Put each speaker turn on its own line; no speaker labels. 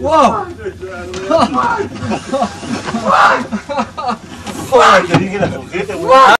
Whoa! Fuck! Fuck! Fuck!